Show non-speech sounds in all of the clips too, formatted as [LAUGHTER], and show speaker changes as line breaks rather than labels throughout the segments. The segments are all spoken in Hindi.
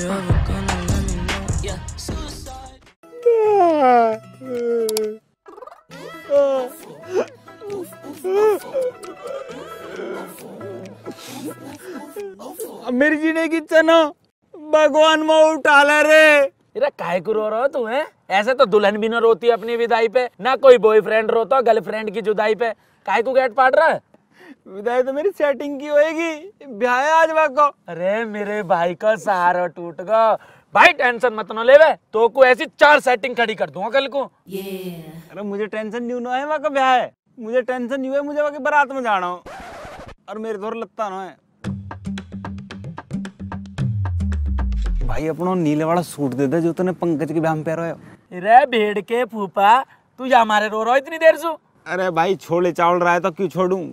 you ever gonna let me know? Yeah, suicide.
मेरी जीने की इच्छा ना भगवान में उठा ले रे
अरे काहे रो रहा तू है ऐसे तो दुल्हन भी ना रोती अपनी विदाई पे ना कोई बॉयफ्रेंड रोता गर्लफ्रेंड की जुदाई पे काहे को गेट पाट रहा है
विदाई तो मेरी सेटिंग की होएगी। ब्याह आज बाको
अरे मेरे भाई का सहारा टूट गया। भाई टेंशन मत ना लेवे तो को ऐसी चार सेटिंग खड़ी कर दूँगा कल को।
ये अरे मुझे टेंशन नहीं ना है वहाँ का ब्याह है। मुझे टेंशन नहीं है मुझे वहाँ की बारात में जाना हो। और मेरे दौर लगता ना है। भाई अपना नीले वाला सूट दे दे जो तूने पंकज के ब्याह में पहरा है।
रे भेड़ के फूफा तू जा हमारे रो रहा इतनी देर से।
अरे भाई छोले चावल रहा है तो क्यों छोड़ूं?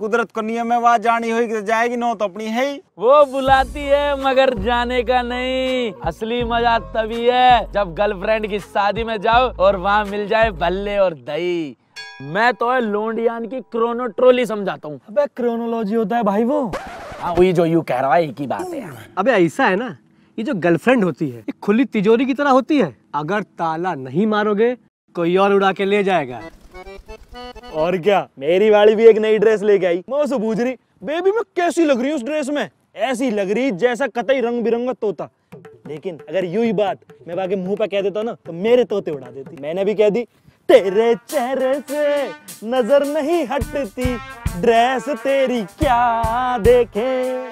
कुदरत को नियम है वहाँ जानी होगी तो जाएगी नो तो अपनी है ही।
वो बुलाती है मगर जाने का नहीं। असली मज़ा तभी है जब गर्लफ्रेंड की शादी में जाओ और वहाँ मिल जाए भल्ले और दही। मैं तो है लोंडियान की क्रोनो ट्रोली समझाता हूँ।
अबे क्रोनोलॉजी होता है भाई वो।
हाँ वही जो यू कह रहा है एक ही बात है
अबे ऐसा है ना ये जो गर्लफ्रेंड होती है ये खुली तिजोरी की तरह होती है। अगर ताला नहीं मारोगे कोई और उड़ा के ले जाएगा।
और क्या? मेरी वाली भी एक नई ड्रेस लेके आई। मैं उसे पूछ रही बेबी मैं कैसी लग रही हूँ उस ड्रेस में? ऐसी लग रही जैसा कतई रंग बिरंगा तोता। लेकिन अगर यू ही बात मैं बाकी मुँह पे कह देता ना तो मेरे तोते उड़ा देती। मैंने भी कह दी, तेरे चेहरे से नज़र नहीं हटती ड्रेस तेरी क्या देखे?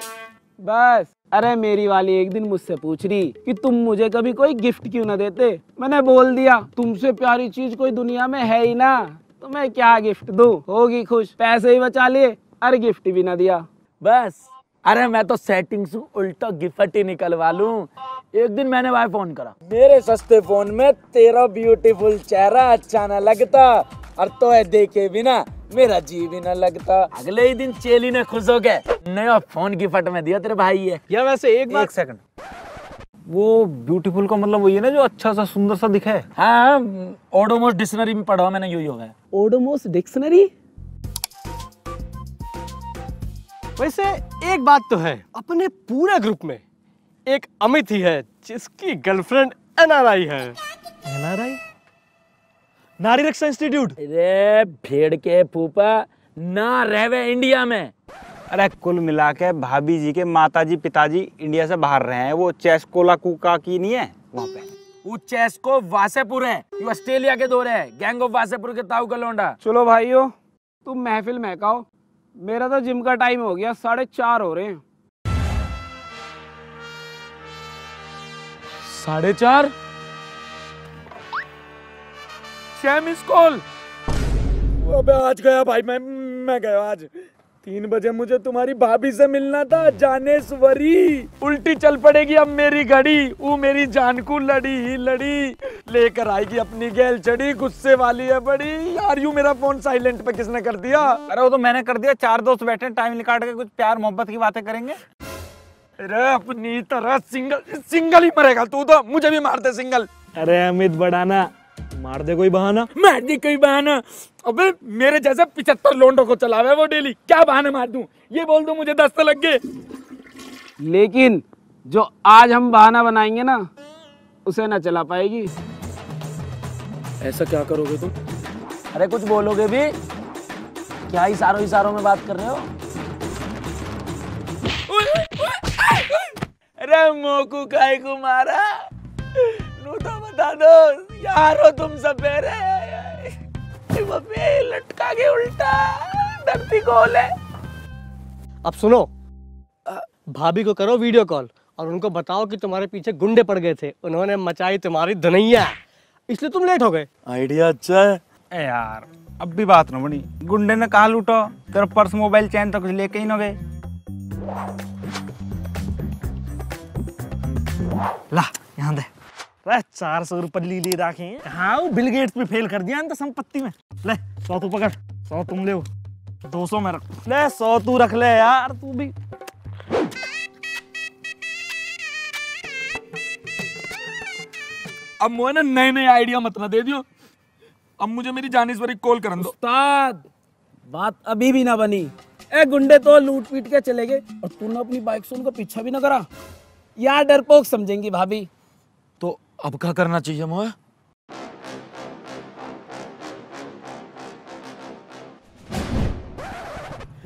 बस। अरे मेरी वाली एक दिन मुझसे पूछ रही कि तुम मुझे कभी कोई गिफ्ट क्यों ना देते? मैंने बोल दिया, तुमसे प्यारी चीज़ कोई दुनिया में है ही ना। तो मैं क्या गिफ्ट दूँ? होगी खुश। पैसे ही बचा लिए अरे गिफ्ट भी ना दिया।
बस। अरे मैं तो सेटिंग से उल्टा गिफ्ट ही निकलवा लूँ। एक दिन मैंने भाई फ़ोन करा। मेरे सस्ते फ़ोन में तेरा ब्यूटीफुल चेहरा अच्छा ना लगता और तो है देखे बिना मेरा जी भी ना लगता। अगले ही दिन चेली ने खुश हो गए। नया फ़ोन गिफ्ट में दिया तेरे भाई है
या वैसे एक बात
एक सेकंड वो ब्यूटीफुल का मतलब वही है ना जो अच्छा सा सुंदर सा दिखे
हाँ ओडोमोस डिक्शनरी में पढ़ा मैंने यू ही होगा।
ओडोमोस डिक्शनरी
वैसे एक बात तो है अपने पूरे ग्रुप में एक अमित ही है जिसकी गर्लफ्रेंड एनआरआई है।
एनआरआई नारी रक्षा इंस्टीट्यूट
अरे भेड़ के फूफा ना रहवे इंडिया में।
अरे कुल मिला के भाभी जी के माताजी पिताजी इंडिया से बाहर रहे हैं। वो चेस्कोला कुका की नहीं है? वहाँ पे।
वो चेस्को वासेपुर है। ये ऑस्ट्रेलिया के दौरे है। गैंग ऑफ़ वासेपुर के ताऊ का लौंडा
चलो भाइयों तुम महफिल महकाओ। मेरा तो जिम का टाइम हो गया साढ़े चार हो रहे हैं।
साढ़े चार? छह मिस कॉल। अबे आज गया भाई मैं मैं गया आज। तीन बजे मुझे तुम्हारी भाभी से मिलना था जानेश्वरी। उल्टी चल पड़ेगी अब मेरी घड़ी। वो मेरी जान को लड़ी ही लड़ी। लेकर आएगी अपनी गैल चढ़ी गुस्से वाली है बड़ी। यार यू मेरा फ़ोन साइलेंट पे किसने कर दिया?
अरे वो तो मैंने कर दिया। चार दोस्त बैठे टाइम निकाल के कुछ प्यार मोहब्बत की बातें करेंगे।
अरे अपनी तरह सिंगल सिंगल ही मरेगा। तू तो मुझे भी मार दे सिंगल।
अरे अमित बढ़ाना मार दे कोई बहाना।
मार दी कोई बहाना। अबे मेरे जैसे पिछहत्तर लोंडो को चलावे वो डेली। क्या बहाने मार दूँ? ये बोल दूँ मुझे दस तो लग गए।
लेकिन जो आज हम बहाना बनाएँगे ना उसे ना चला पाएगी।
ऐसा क्या करोगे तुम? अरे कुछ बोलोगे भी? क्या इशारों इशारों में बात कर रहे हो? अरे मोकू काय को मारा नू तो बता दो यार हो। तुम सपेरे बबे लटका के उल्टा धरती गोल है
अब सुनो। भाभी को करो वीडियो कॉल और उनको बताओ कि तुम्हारे पीछे गुंडे पड़ गए थे। उन्होंने मचाई तुम्हारी धनैया। इसलिए तुम लेट हो गए।
आइडिया अच्छा है। ए यार अब भी बात न बनी। गुंडे ने कहा लूटो? तेरा पर्स मोबाइल चैन तो कुछ लेके ही न गए। ला यहाँ दे। अरे, चार सौ रुपये ली ली राखे। हाँ वो बिल गेट्स भी फेल कर दिया ना तो संपत्ति में। ले, सौ तू पकड़, सौ तुम ले दो सौ में रख। ले, सौ तू रख ले यार, तू भी।
अब मुझे ना नए नए आइडिया मत ना दे दियो। अब मुझे मेरी जानेश्वरी कॉल कर दो।
उस्ताद, बात अभी भी ना बनी। ए, गुंडे तो लूट पीट के चले गए, और तूने अपनी बाइक से उनका पीछा भी ना करा। या डरपोक समझेंगी भाभी।
अब क्या करना चाहिए मोए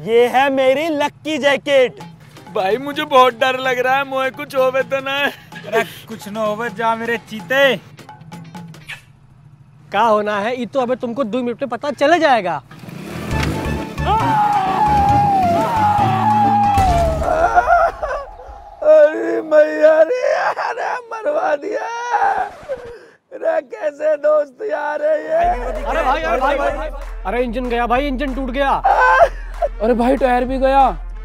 ये है मेरी लक्की जैकेट।
भाई मुझे बहुत डर लग रहा है मोए कुछ होवे तो ना।
अरे कुछ ना होवे जा मेरे चीते।
क्या होना है? ये तो अबे तुमको दो मिनट में पता चले जाएगा। भाई अरे अरे इंजन गया भाई इंजन टूट गया।
अरे भाई टायर भी गया।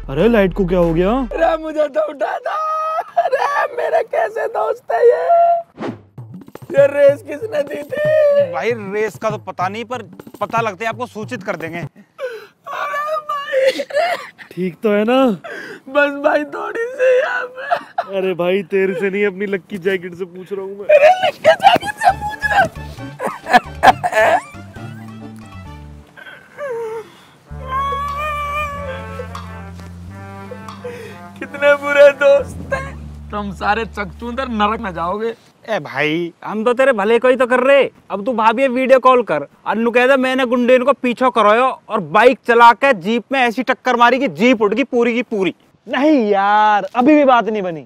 अरे लाइट को क्या हो गया?
अरे मुझे तो उठा था। अरे मेरे कैसे दोस्त है ये? ये रेस किसने दी थी?
भाई रेस का तो पता नहीं पर पता लगते ही आपको सूचित कर देंगे। अरे भाई।
ठीक तो है ना?
बस भाई थोड़ी सी यहाँ पे
अरे भाई तेरे से नहीं अपनी लक्की जैकेट से पूछ रहा हूँ मैं।
कितने बुरे दोस्त हैं। तुम सारे चकचूंदर नरक में जाओगे।
ए भाई हम तो तेरे भले को ही तो कर रहे। अब तू भाभी वीडियो कॉल कर। अन्नू कह दे मैंने गुंडे इनको पीछो करायो और बाइक चला के जीप में ऐसी टक्कर मारी कि जीप उड़ गई पूरी की पूरी।
नहीं यार अभी भी बात नहीं बनी।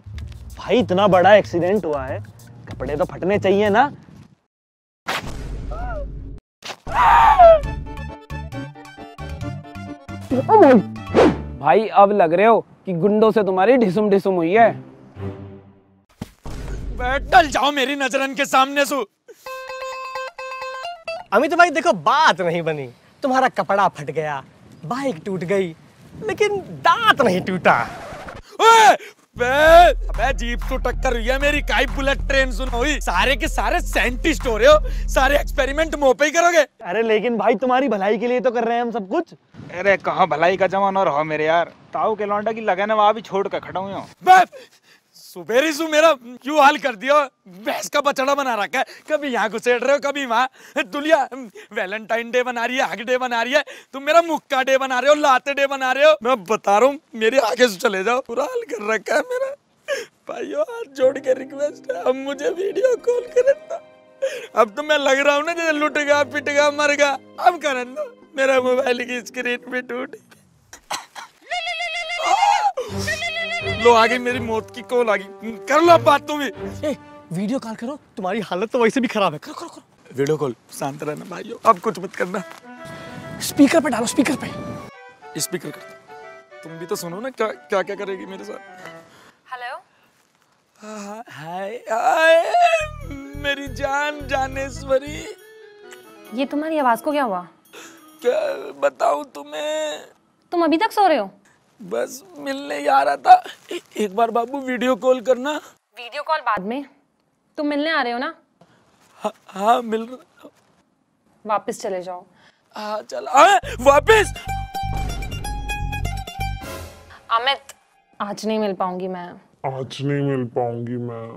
भाई इतना बड़ा एक्सीडेंट हुआ है। कपड़े तो फटने चाहिए ना।
भाई अब लग रहे हो कि गुंडों से तुम्हारी ढिसुम ढिसुम हुई है।
टल जाओ मेरी नजरन के सामने सु।
अमित भाई देखो बात नहीं बनी। तुम्हारा कपड़ा फट गया बाइक टूट गई लेकिन दांत नहीं टूटा।
अबे जीप तो टक्कर हुई है मेरी। काई बुलेट ट्रेन सुन हुई सारे के सारे साइंटिस्ट हो रहे हो। सारे एक्सपेरिमेंट मुँह पे ही करोगे।
अरे लेकिन भाई तुम्हारी भलाई के लिए तो कर रहे हैं हम सब कुछ।
अरे कहा भलाई का जमाना रहो मेरे यार। ताऊ के लौंडा की लगन है वहाँ भी छोड़ कर खड़ा हूँ
बे, सुबेरी सु मेरा क्यों हाल कर दिया। भैंस का बचड़ा बना रखा है। कभी यहाँ घुसेड़ रहे हो, कभी वहाँ। दुलिया वैलेंटाइन डे बना रही है हग डे बना रही है। तुम मेरा मुक्का डे बना रहे हो लाते डे बना रहे हो। मैं बता रहा हूँ, मेरे आगे से चले जाओ। पूरा हाल कर रखा है मेरा। भाइयों, हाथ जोड़ के रिक्वेस्ट है। अब मुझे वीडियो कॉल करें दो अब तो मैं लग रहा हूँ ना, जैसे लुट गया, पिट गया, मर गया। अब करें दो मेरा मोबाइल की स्क्रीन भी टूट लो आ गई मेरी मौत की कॉल आ गई। कर लो बात तुम भी।
ए, वीडियो कॉल करो। तुम्हारी हालत तो वैसे भी खराब है। करो करो करो।
वीडियो कॉल शांत रहना भाइयों। अब कुछ मत करना।
स्पीकर पे डालो स्पीकर पे।
स्पीकर कर तुम भी तो सुनो ना क्या क्या क्या करेगी मेरे साथ।
हेलो?
हाँ, हाय हाय मेरी जान जानेश्वरी।
ये तुम्हारी आवाज़ को क्या हुआ?
क्या बताऊँ तुम्हें?
तुम अभी तक सो रहे हो?
बस मिलने ही आ रहा था। एक बार बाबू वीडियो कॉल करना।
वीडियो कॉल बाद में? तुम मिलने आ रहे हो ना?
हाँ, हाँ मिल
वापस चले जाओ।
हाँ चल वापिस!
अमित आज नहीं मिल पाऊँगी मैं।
आज नहीं मिल पाऊँगी मैं।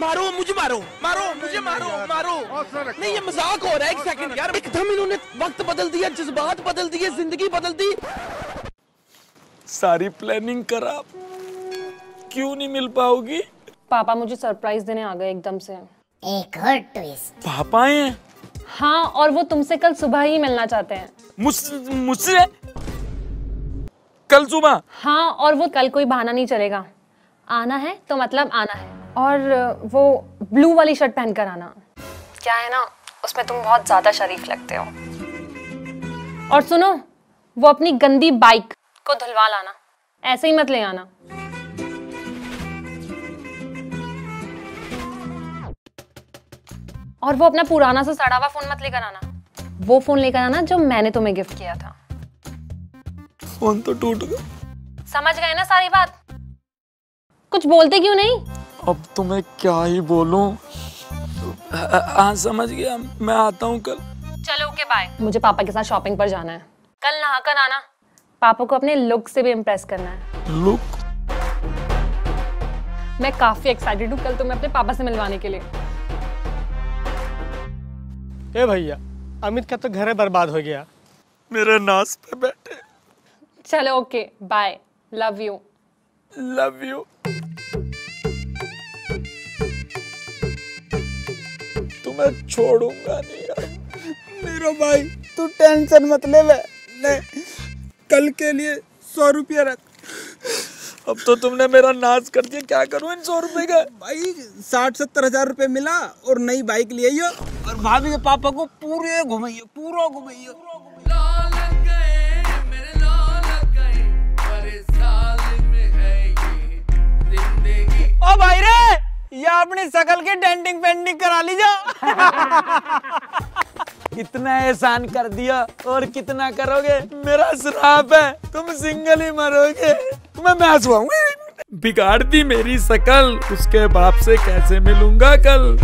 मारो मुझे मारो। मारो मुझे मारो मारो। नहीं ये मज़ाक हो रहा है। एक सेकंड यार एकदम इन्होंने वक्त बदल दिया जज्बात बदल दिए ज़िंदगी बदल दी।
सारी प्लानिंग करा क्यों नहीं मिल पाओगी?
पापा मुझे सरप्राइज़ देने आ गए एकदम से।
एक और ट्विस्ट
पापा आए हैं?
हाँ और वो तुमसे कल सुबह ही मिलना चाहते हैं।
मुझ मुझसे? कल सुबह?
हाँ और वो कल कोई बहाना नहीं चलेगा। आना है तो मतलब आना है। और वो ब्लू वाली शर्ट पहन कर आना। क्या है ना उसमें तुम बहुत ज़्यादा शरीफ लगते हो। और सुनो वो अपनी गंदी बाइक को धुलवा लाना। ऐसे ही मत ले आना। और वो अपना पुराना सा सड़ा हुआ फ़ोन मत लेकर आना। वो फ़ोन लेकर आना जो मैंने तुम्हें गिफ्ट किया था।
फ़ोन तो टूट गया।
समझ गए ना सारी बात? कुछ बोलते क्यों नहीं?
अब तो मैं क्या ही बोलूँ? हाँ समझ गया मैं आता हूँ कल।
चलो ओके बाय मुझे पापा के साथ शॉपिंग पर जाना है। कल नहा कर आना। पापा को अपने लुक से भी इम्प्रेस करना है।
लुक
मैं काफ़ी एक्साइटेड हूँ कल तुम्हें अपने पापा से मिलवाने के लिए।
ए भैया अमित का तो घर बर्बाद हो गया।
मेरे नाश पे बैठे।
चलो okay bye love you
love you तुम्हें छोड़ूँगा नहीं यार।
मेरा भाई तू टेंशन मत ले ले कल के लिए सौ रुपया रख।
अब तो तुमने मेरा नाश कर दिया क्या करूँ इन सौ रुपए का?
भाई साठ सत्तर हज़ार रुपए मिला और नई बाइक ले आइयो और भाभी के पापा को पूरे घुमाइयो पूरा घुमाइयो।
ओ भाई रे ये अपनी शकल की डेंटिंग पेंटिंग करा लीजिए [LAUGHS]
इतना एहसान कर दिया और कितना करोगे? मेरा श्राप है। तुम सिंगल ही मरोगे। मैं मैच हुआ बिगाड़ दी मेरी शकल। उसके बाप से कैसे मिलूँगा कल?